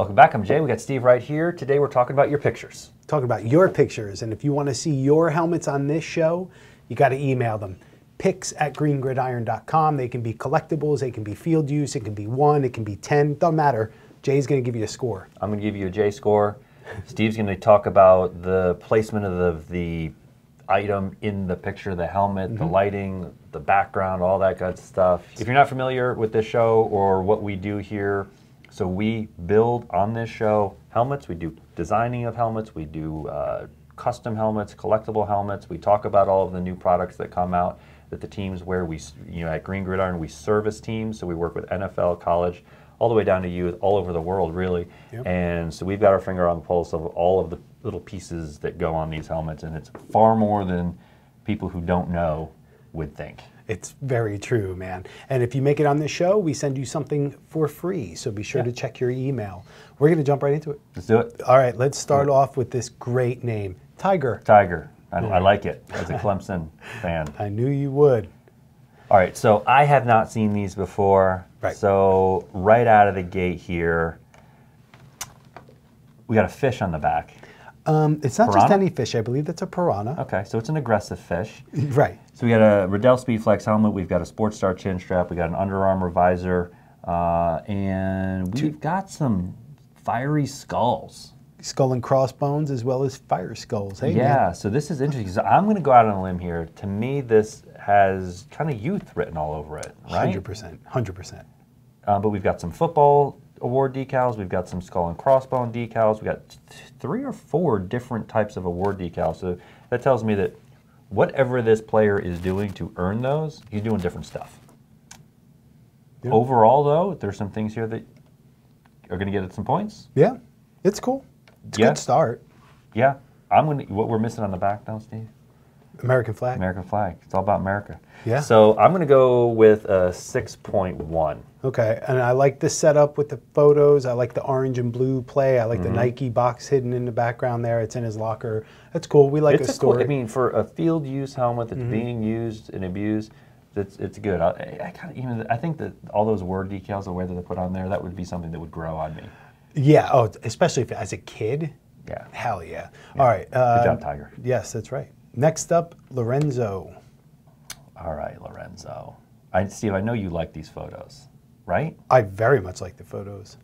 Welcome back. I'm Jay. We got Steve right here. Today we're talking about your pictures. Talking about your pictures. And if you want to see your helmets on this show, you got to email them. Pics at greengridiron.com. They can be collectibles, they can be field use, it can be one, it can be 10, doesn't matter. Jay's going to give you a score. I'm going to give you a J score. Steve's going to talk about the placement of the, the item in the picture, the helmet, the mm-hmm. lighting, the background, all that good stuff. If you're not familiar with this show or what we do here, so we build on this show helmets. We do designing of helmets. We do uh, custom helmets, collectible helmets. We talk about all of the new products that come out that the teams wear. We, you know, at Green Gridiron, we service teams. So we work with NFL, college, all the way down to youth, all over the world, really. Yep. And so we've got our finger on the pulse of all of the little pieces that go on these helmets, and it's far more than people who don't know would think. It's very true, man. And if you make it on this show, we send you something for free. So be sure Yeah. to check your email. We're going to jump right into it. Let's do it. All right, let's start off with this great name Tiger. Tiger. I, I like it as a Clemson fan. I knew you would. All right, so I have not seen these before. Right. So right out of the gate here, we got a fish on the back. Um, it's not just any fish. I believe that's a piranha. Okay, so it's an aggressive fish. Right. So we got a Riddell Speedflex helmet. We've got a Sports Star chin strap. We got an Under Armour visor, uh, and we've got some fiery skulls. Skull and crossbones as well as fire skulls. Hey, yeah, so this is interesting. So I'm going to go out on a limb here. To me, this has kind of youth written all over it, right? 100%. 100%. Uh, but we've got some football award decals. We've got some skull and crossbone decals. We've got three or four different types of award decals. So that tells me that whatever this player is doing to earn those, he's doing different stuff. Yeah. Overall, though, there's some things here that are going to get it some points. Yeah, it's cool. It's a Yeah. good start. Yeah, I'm going to. What we're missing on the back, though, Steve. American flag. American flag. It's all about America. Yeah. So I'm going to go with a 6.1. Okay, and I like the setup with the photos. I like the orange and blue play. I like Mm-hmm. the Nike box hidden in the background there. It's in his locker. That's cool. We like it's a a cool. story. I mean, for a field use helmet that's Mm-hmm. being used and abused, that's it's good. I, I kind of even I think that all those word decals, the way that they put on there, that would be something that would grow on me. yeah. Oh, especially if as a kid. Yeah. Hell yeah. All right. Uh, Good job, Tiger. Yes, that's right. Next up, Lorenzo. All right, Lorenzo. I, Steve, I know you like these photos, right? I very much like the photos.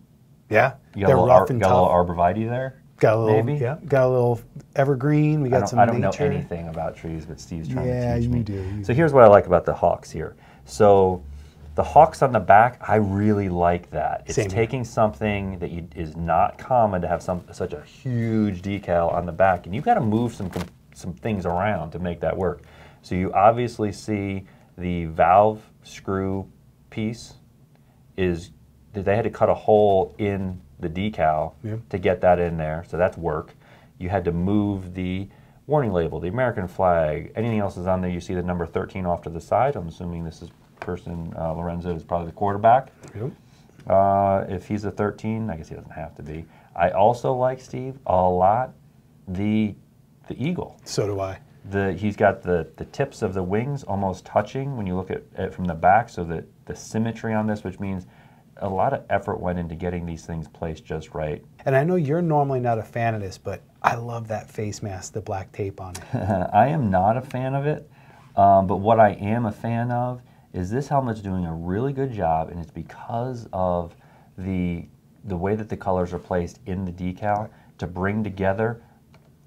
Yeah, You they're rough ar- and got a little arborvitae there. got a little, maybe? yeah, got a little evergreen. We I got don't, some I don't know anything about trees, but Steve's trying Yeah, to teach you me. do, you so here's what I like about the hawks here. So the hawks on the back, I really like that. It's Same here. taking something that you, is not common to have some such a huge decal on the back, and you've got to move some com- some things around to make that work. So you obviously see the valve screw piece is that they had to cut a hole in the decal Yeah. to get that in there. So that's work. You had to move the warning label, the American flag, anything else is on there. You see the number 13 off to the side. I'm assuming this is person uh, Lorenzo is probably the quarterback. Yep. Uh, if he's a 13, I guess he doesn't have to be. I also like Steve a lot the the eagle. So do I. The he's got the the tips of the wings almost touching when you look at it from the back, so that the symmetry on this, which means a lot of effort went into getting these things placed just right. And I know you're normally not a fan of this, but I love that face mask, the black tape on it. I am not a fan of it, um, but what I am a fan of is this helmet's doing a really good job, and it's because of the the way that the colors are placed in the decal to bring together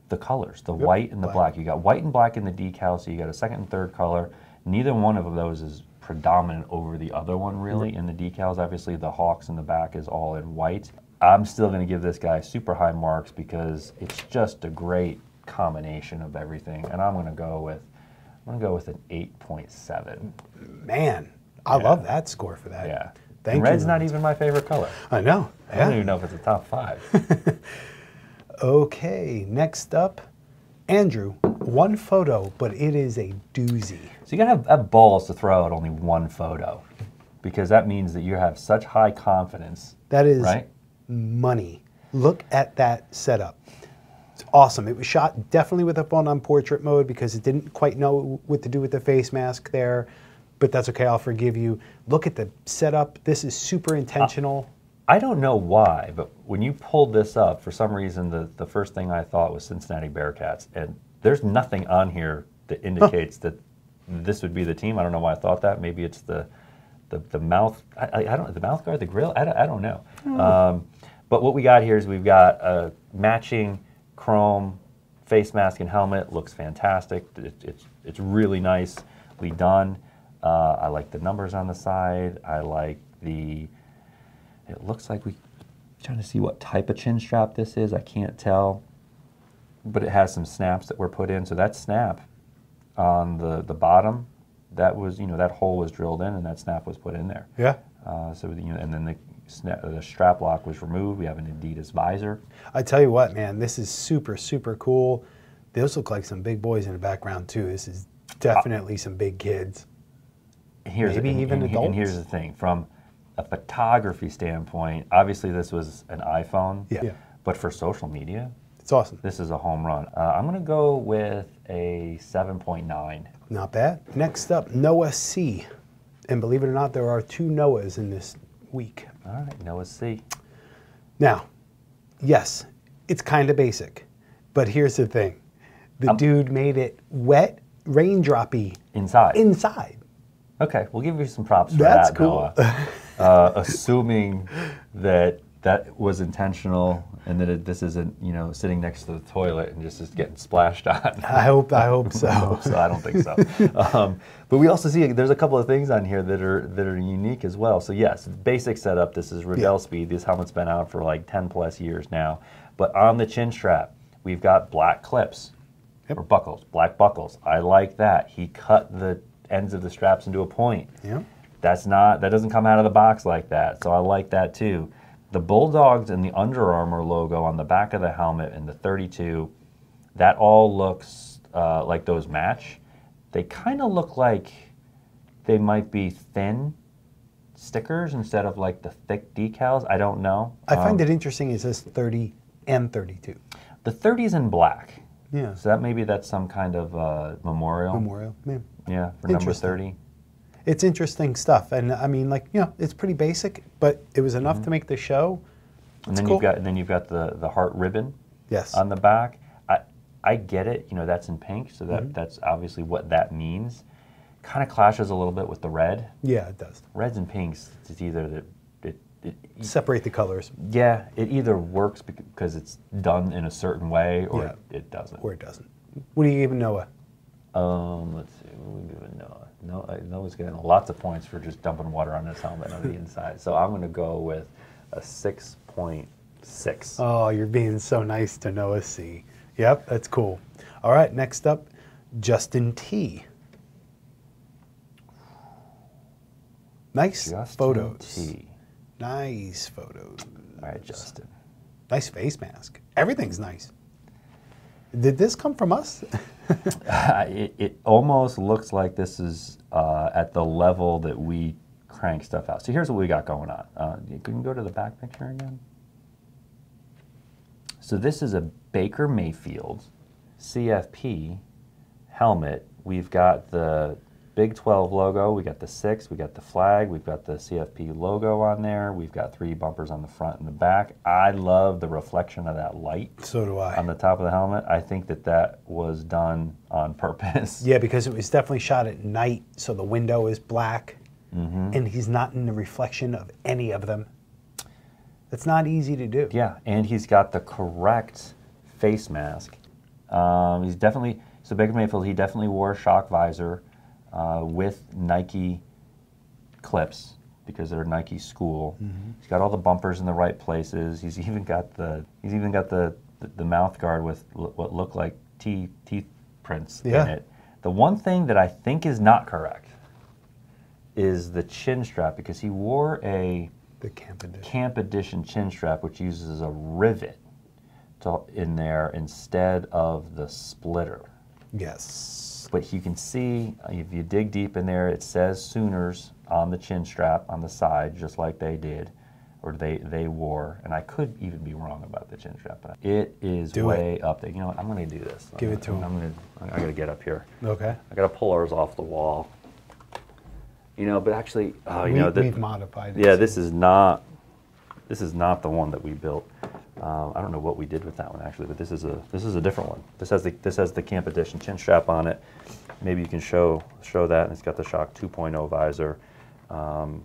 the colors, the white and the black. black. You got white and black in the decal, so you got a second and third color. Neither one of those is predominant over the other one, really. In the decals, obviously, the hawks in the back is all in white. I'm still going to give this guy super high marks because it's just a great combination of everything, and I'm going to go with I'm going to go with an 8.7. Man, I love that score for that. Yeah. Thank and you. red's not even my favorite color. I know. I don't even know if it's a top five. Okay, next up, Andrew. One photo, but it is a doozy. So you gotta have, have balls to throw out only one photo, because that means that you have such high confidence, That is right? money. Look at that setup. It's awesome. It was shot definitely with a phone on portrait mode because it didn't quite know what to do with the face mask there, but that's okay. I'll forgive you. Look at the setup. This is super intentional. I don't know why, but when you pulled this up, for some reason, the, the first thing I thought was Cincinnati Bearcats. And there's nothing on here that indicates that this would be the team. I don't know why I thought that. Maybe it's the the, the mouth. I, I, don't the mouth guard, the grill. I don't, I don't know. Um, but what we got here is we've got a matching chrome face mask and helmet. Looks fantastic. It, it's it's really nicely done. Uh, I like the numbers on the side. I like the. It looks like we. Trying to see what type of chin strap this is. I can't tell, but it has some snaps that were put in. So that snap on the the bottom, that was you know that hole was drilled in and that snap was put in there. Yeah. Uh, so you know, and then the snap, the strap lock was removed. We have an Adidas visor. I tell you what, man, this is super, super cool. Those look like some big boys in the background too. This is definitely some big kids. Here's Maybe and, even and, and here's the thing from a photography standpoint. Obviously, this was an iPhone. Yeah. Yeah. But for social media, It's awesome. this is a home run. Uh, I'm going to go with a 7.9. Not bad. Next up, Noah C. And believe it or not, there are two Noahs in this week. All right, Noah C. Now, yes, it's kind of basic, but here's the thing: the Um, dude made it wet, raindroppy Inside. inside. Okay, we'll give you some props for That's that, cool. Noah. uh, assuming that that was intentional and that it, this isn't, you know, sitting next to the toilet and just is getting splashed on. I hope. I hope so. so I don't think so. um, but we also see there's a couple of things on here that are that are unique as well. So yes, basic setup. This is Riddell Yeah. Speed. This helmet's been out for like 10 plus years now. But on the chin strap, we've got black clips Yep. or buckles, black buckles. I like that. He cut the ends of the straps into a point. Yeah. That's not that doesn't come out of the box like that. So I like that too. The Bulldogs and the Under Armour logo on the back of the helmet and the 32, that all looks uh, like those match. They kind of look like they might be thin stickers instead of like the thick decals. I don't know. I find Um, it interesting. It says 30 and 32. the 30's in black. Yeah. So that maybe that's some kind of uh, memorial. Memorial. Yeah. Yeah, for number 30. It's interesting stuff, and I mean, like you know, it's pretty basic, but it was enough to make the show. And then cool. you've got and then you've got the the heart ribbon. Yes. on the back. I I get it. You know that's in pink, so that that's obviously what that means. Kind of clashes a little bit with the red. yeah, it does. Reds and pinks. It's either that it, Separate the colors, yeah it either works because it's done in a certain way or Yeah. it, it doesn't. or it doesn't. What do you give Noah? Um, let's see. What do we giving Noah? No, Noah's getting lots of points for just dumping water on his helmet on the inside. So I'm going to go with a six point six. Oh, you're being so nice to Noah C. Yep, that's cool. All right, next up, Justin T. Nice Justin photos. T. Nice photos. All right, Justin. Nice face mask. Everything's nice. Did this come from us? Uh, it, it almost looks like this is uh, at the level that we crank stuff out. So here's what we got going on. Uh, you can go to the back picture again. So this is a Baker Mayfield CFP helmet. We've got the Big 12 logo, we got the six, we got the flag, we've got the CFP logo on there, we've got three bumpers on the front and the back. I love the reflection of that light so do I. on the top of the helmet. I think that that was done on purpose. Yeah, because it was definitely shot at night, so the window is black, Mm-hmm. and he's not in the reflection of any of them. It's not easy to do. Yeah, and he's got the correct face mask. Um, he's definitely so Baker Mayfield. He definitely wore a shock visor uh, with Nike clips because they're Nike school. He's got all the bumpers in the right places. He's even got the he's even got the the, the mouth guard with l- what look like teeth teeth prints Yeah. in it. The one thing that I think is not correct is the chin strap because he wore a The camp edition. Camp Edition chin strap, which uses a rivet to, in there instead of the splitter. Yes. But you can see uh, if you dig deep in there, it says Sooners on the chin strap on the side, just like they did, or they they wore. And I could even be wrong about the chin strap, but it is Do way up there. You know what? I'm going to do this. Give I'm it to gonna- him. I'm going to. I got to get up here. Okay. I got to pull ours off the wall. You know, but actually, oh, you we, know, the, we've modified it. yeah, this is not This is not the one that we built. Um, I don't know what we did with that one actually, but this is a this is a different one. This has the this has the camp edition chin strap on it. Maybe you can show show that, and it's got the Shock 2.0 visor. Um,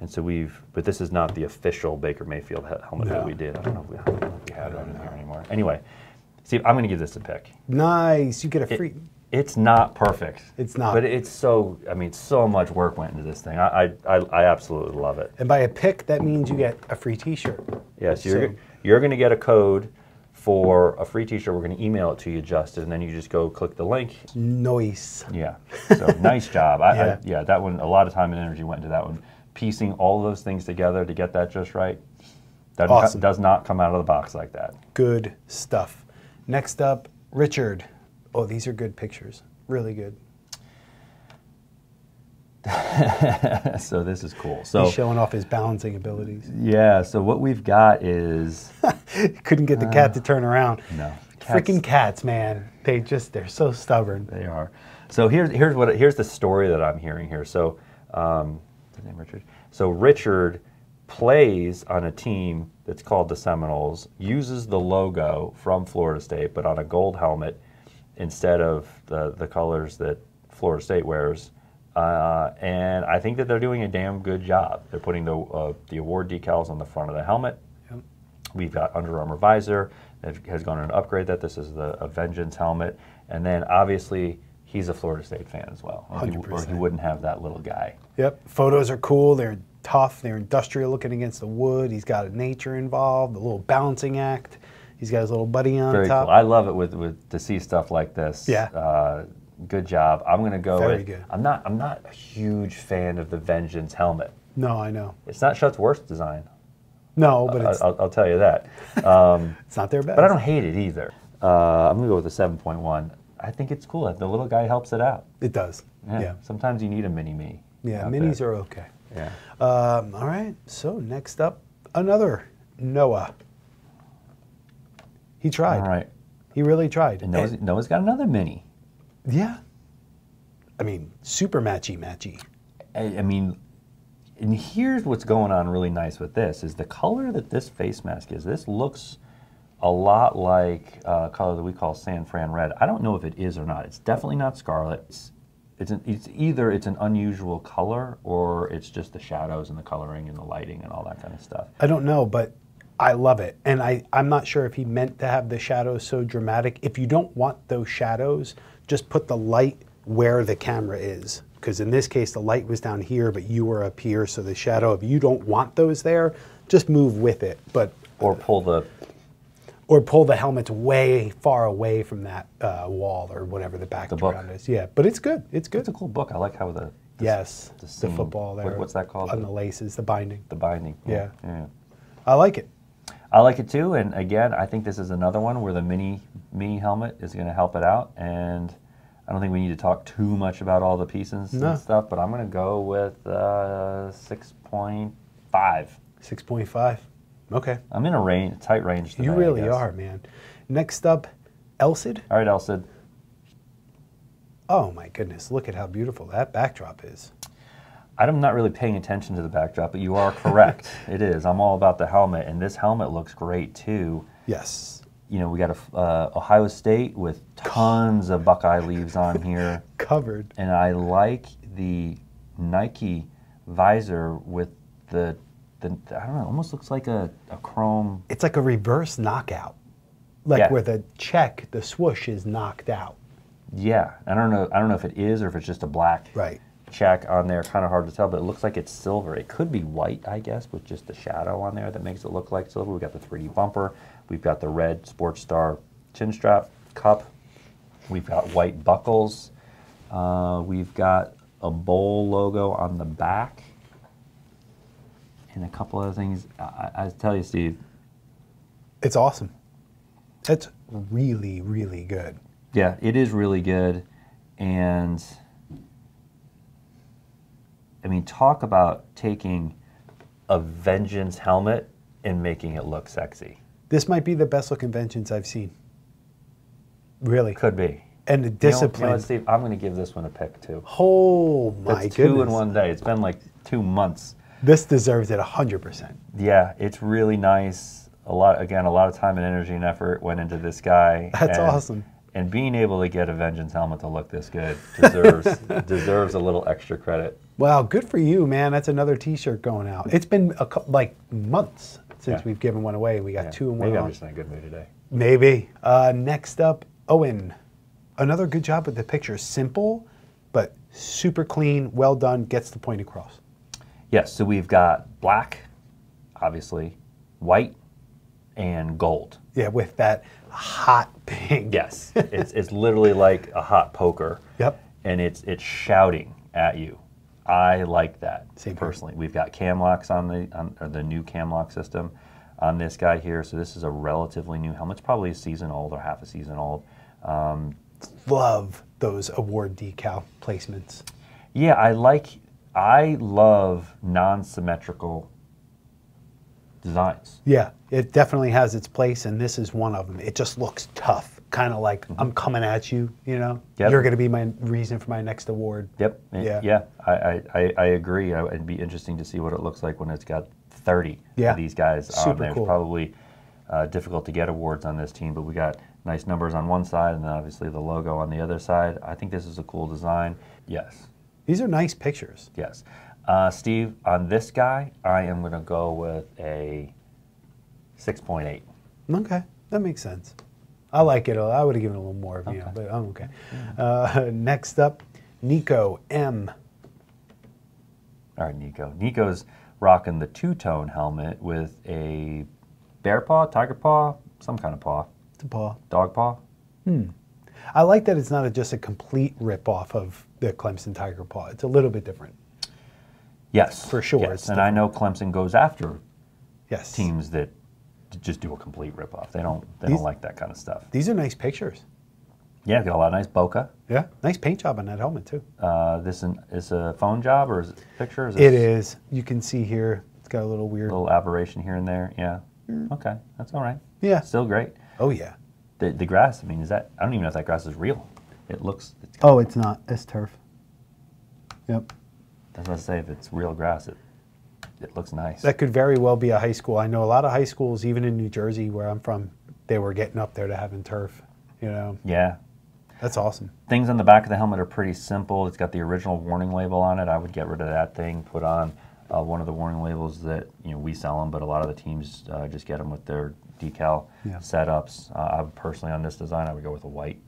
and so we've, but this is not the official Baker Mayfield he- helmet that we did. I don't know if we, I don't know if we have that in here anymore. Anyway, Steve, I'm going to give this a pick. Nice. You get a It- free. it's not perfect. It's not. But it's so. I mean, so much work went into this thing. I I, I, absolutely love it. and by a pick, that means you get a free T-shirt. Yes, you're So- go- you're going to get a code for a free T-shirt. We're going to email it to you, Justin, and then you just go click the link. Noise. Yeah. So nice job. I, Yeah. I, yeah, that one. A lot of time and energy went into that one. Piecing all those things together to get that just right. Doesn't Awesome. does not come out of the box like that. Good stuff. Next up, Richard. Oh, these are good pictures. Really good. so this is cool. So He's showing off his balancing abilities. yeah. So what we've got is Couldn't get the cat to turn around. no Freaking cats, man. They just, they're so stubborn. They are. So here's here's what here's the story that I'm hearing here. So, um, his name Richard. So Richard plays on a team that's called the Seminoles. Uses the logo from Florida State, but on a gold helmet instead of the the colors that Florida State wears. Uh, and I think that they're doing a damn good job. They're putting the uh, the award decals on the front of the helmet. Yep. We've got Under Armour visor that has gone on an upgrade. That this is the a Vengeance helmet, and then obviously he's a Florida State fan as well, or, he, or he wouldn't have that little guy. Yep. Photos are cool. They're tough. They're industrial looking against the wood. He's got nature involved, a little balancing act. He's got his little buddy on Very top. cool. I love it with, with to see stuff like this. Yeah. Uh, good job. I'm gonna go Very with. good. I'm not. I'm not a huge fan of the Vengeance helmet. no, I know. It's not Schutt's worst design. No, but I, it's, I'll, I'll tell you that. it's not their best. But I don't hate it either. Uh, I'm gonna go with a 7.1. I think it's cool. The little guy helps it out. It does. Yeah. Yeah. Sometimes you need a mini me. Yeah, minis there. are okay. Yeah. Um, all right. So next up, another Noah. He tried. All right. He really tried. And Noah's, And- Noah's got another mini. Yeah. I mean, super matchy matchy. I, I mean, and here's what's going on really nice with this is the color that this face mask is. This looks a lot like uh, color that we call San Fran red. I don't know if it is or not. It's definitely not scarlet. It's, it's, an, it's either it's an unusual color or it's just the shadows and the coloring and the lighting and all that kind of stuff. I don't know, but I love it. And I, I'm not sure if he meant to have the shadows so dramatic. If you don't want those shadows, just put the light where the camera is. Because in this case, the light was down here, but you were up here. So the shadow, if you don't want those there, just move with it. But Or pull the or pull the helmets way far away from that uh, wall or whatever the background is. Yeah, but it's good. It's good. It's a cool book. I like how the the, yes, the the, football what- there. what's that called? On The- the laces, the binding. the binding. Yeah. yeah. I like it. I like it too, and again, I think this is another one where the mini mini helmet is going to help it out. And I don't think we need to talk too much about all the pieces No. and stuff, but I'm going to go with uh, six point five. Six point five. Okay. I'm in a range, tight range. Today, You really are, man. Next up, Elcid. All right, Elsid. Oh my goodness, look at how beautiful that backdrop is. I'm not really paying attention to the backdrop, but you are correct. it is. I'm all about the helmet, and this helmet looks great too. Yes. You know, we got a uh, Ohio State with tons of Buckeye leaves on here. Covered. and I like the Nike visor with the, the I don't know, it almost looks like a, a chrome. It's like a reverse knockout. Like Yeah. where the check, the swoosh is knocked out. Yeah, I don't know. I don't know if it is or if it's just a black Right. Check on there. Kind of hard to tell, but it looks like it's silver. It could be white, I guess, with just the shadow on there that makes it look like silver. We've got the 3D bumper. We've got the red Sports Star chin strap cup. We've got white buckles. Uh, we've got a bowl logo on the back. And a couple other things. I, I I tell you, Steve, It's awesome. It's really, really good. Yeah, it is really good. And I mean, talk about taking a Vengeance helmet and making it look sexy. This might be the best looking vengeance I've seen. Really. Could be. And the You know- discipline. You know, Steve? I'm going to give this one a pick too. oh my That's goodness. two in one day. It's been like two months. This deserves it 100%. Yeah, it's really nice. A lot again, a lot of time and energy and effort went into this guy. That's and, awesome. And being able to get a Vengeance helmet to look this good deserves deserves a little extra credit. Wow, good for you, man. That's another T-shirt going out. It's been a, like months since Yeah. we've given one away. We got Yeah, two and one Maybe I'm just in a good mood today. Maybe. Uh, next up, Owen. Another good job with the picture. Simple, but super clean, well done, gets the point across. Yes, so we've got black, obviously, white, and gold. Yeah, with that hot pink. Yes, it's, it's literally like a hot poker. Yep. And it's it's shouting at you. I like that Same here. personally. We've got cam locks on the on or the new cam lock system on this guy here. So this is a relatively new helmet. It's probably a season old or half a season old. Um, love those award decal placements. Yeah, I like. I love non-symmetrical designs. Yeah, it definitely has its place, and this is one of them. It just looks tough, kind of like I'm coming at you. You know, Mm-hmm. Yep. you're going to be my reason for my next award. Yep. Yeah. Yeah. I, I, I, agree. I- It'd be interesting to see what it looks like when it's got 30 Yeah. of these guys on Super there. cool. It's probably uh, difficult to get awards on this team, but we got nice numbers on one side and then obviously the logo on the other side. I think this is a cool design. Yes. These are nice pictures. Yes. Uh, Steve, on this guy, I am going to go with a 6.8. Okay, that makes sense. I like it. I would have given it a little more, of you know, but I'm okay. Uh, next up, Nico M. All right, Nico. Nico's rocking the two-tone helmet with a bear paw, tiger paw, some kind of paw, It's a paw. dog paw. Hmm. I like that it's not a, just a complete rip off of the Clemson Tiger Paw. It's a little bit different. Yes, For sure, Yes. it's and I know Clemson goes after Yes. teams that d- just do a complete ripoff. They don't. They These- don't like that kind of stuff. These are nice pictures. Yeah, got a lot of nice bokeh. Yeah, nice paint job on that helmet too. Uh, this an, is a phone job or is it a picture? Is It is. You can see here. It's got a little weird. little aberration here and there. Yeah. Okay, that's all right. Yeah. Still great. Oh yeah. The, the grass. I mean, is that? I don't even know if that grass is real. It looks. It's, Oh, it's not. It's turf. Yep. That's about to say if it's real grass, it it looks nice. That could very well be a high school. I know a lot of high schools, even in New Jersey, where I'm from, they were getting up there to having turf. You know, yeah. that's awesome. Things on the back of the helmet are pretty simple. It's got the original warning label on it. I would get rid of that thing, put on uh, one of the warning labels that you know we sell them, but a lot of the teams uh, just get them with their decal Yeah. setups. Uh, I would personally on this design, I would go with the white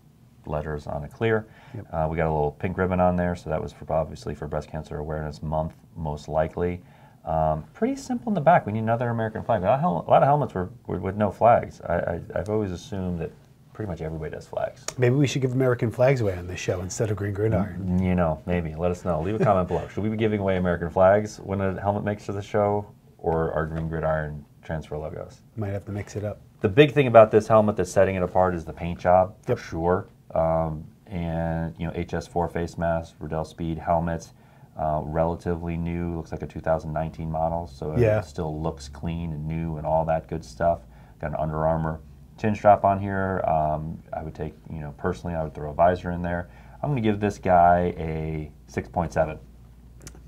letters on a clear. Yep. Uh, we got a little pink ribbon on there, so that was for obviously for Breast Cancer Awareness Month, most likely. Um, pretty simple in the back. We need another American flag. A lot of, hel- a lot of helmets were, were with no flags. I, I, I've always assumed that pretty much everybody does flags. Maybe we should give American flags away on this show instead of Green Gridiron. You know, maybe. Let us know. Leave a comment below. Should we be giving away American flags when a helmet makes to the show, or our Green Gridiron transfer logos? Might have to mix it up. The big thing about this helmet that's setting it apart is the paint job, Yep. for sure. Um, and you know, HS4 face mask, Riddell Speed helmets, uh, relatively new. Looks like a 2019 model, so Yeah. it still looks clean and new and all that good stuff. Got an Under Armour chin strap on here. Um, I would take, you know, personally, I would throw a visor in there. I'm going to give this guy a 6.7.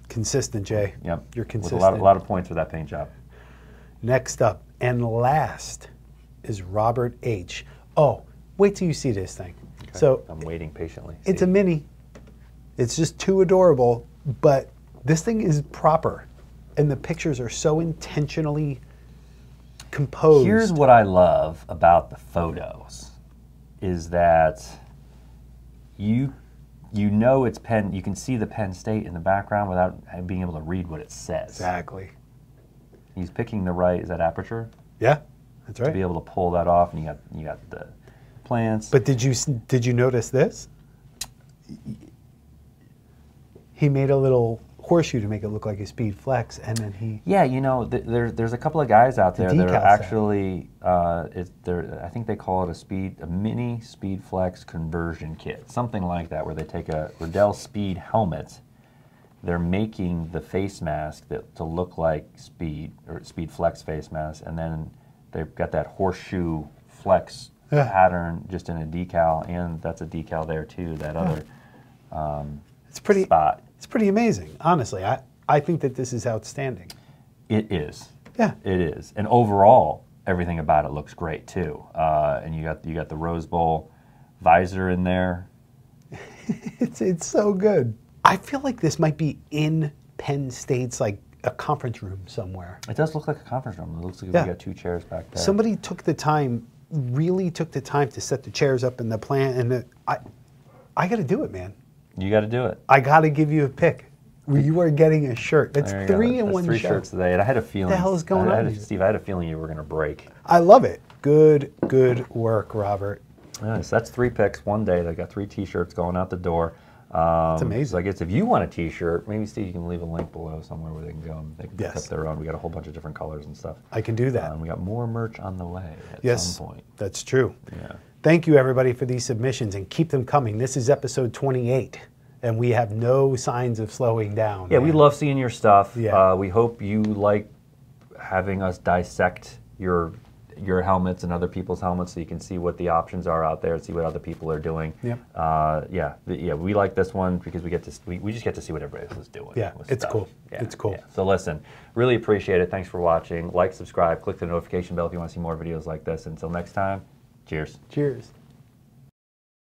Consistent, Jay. Yep. You're consistent. With a lot, a lot of points for that paint job. Next up and last is Robert H. Oh, wait till you see this thing. So I'm waiting patiently. it's a mini. It's just too adorable, but this thing is proper, and the pictures are so intentionally composed. Here's what I love about the photos is that you you know it's Penn. You can see the Penn State in the background without being able to read what it says. exactly. He's picking the right. Is that aperture Yeah, that's right. to be able to pull that off, and you got you got the plants. But did you did you notice this? He made a little horseshoe to make it look like a speed flex, and then he Yeah, you know, th- there, there's a couple of guys out The there that are actually, uh, it, I think they call it a speed, a mini Speed Flex conversion kit, something like that, where they take a Riddell Speed helmet, they're making the face mask that to look like Speed or Speed Flex face mask, and then they've got that horseshoe flex Yeah. pattern just in a decal, and that's a decal there too. That other it's pretty spot. It's pretty amazing. Honestly, I I think that this is outstanding. It is. Yeah. It is. And overall, everything about it looks great too. Uh, and you got you got the Rose Bowl visor in there. It's it's so good. I feel like this might be in Penn State's like a conference room somewhere. It does look like a conference room. It looks like Yeah. we got two chairs back there. Somebody took the time, really took the time to set the chairs up in the plant, and the, I, I got to do it, man. You got to do it. I got to give you a pick. You are getting a shirt. That's There you go. three in That's one three shirt. shirts today, and I had a feeling. hell is going I had on a- here? Steve, I had a feeling you were going to break. I love it. Good, good work, Robert. Nice. That's three picks one day. They got three T-shirts going out the door. Um, It's amazing. So I guess if you want a T-shirt, maybe Steve, you can leave a link below somewhere where they can go and they can pick up their own. We got a whole bunch of different colors and stuff. I can do that. Um, we got more merch on the way at yes, some point. that's true. Yeah. Thank you, everybody, for these submissions, and keep them coming. This is episode 28, and we have no signs of slowing down. Yeah, we love seeing your stuff. Yeah. Uh, we hope you like having us dissect your your helmets and other people's helmets so you can see what the options are out there, and see what other people are doing. Yep. Uh, yeah, th- yeah, we like this one because we get to we, we just get to see what everybody else is doing. Yeah, it's stuff. cool. Yeah, It's cool. yeah. So listen, really appreciate it. Thanks for watching. Like, subscribe, click the notification bell if you want to see more videos like this. Until next time, cheers. Cheers.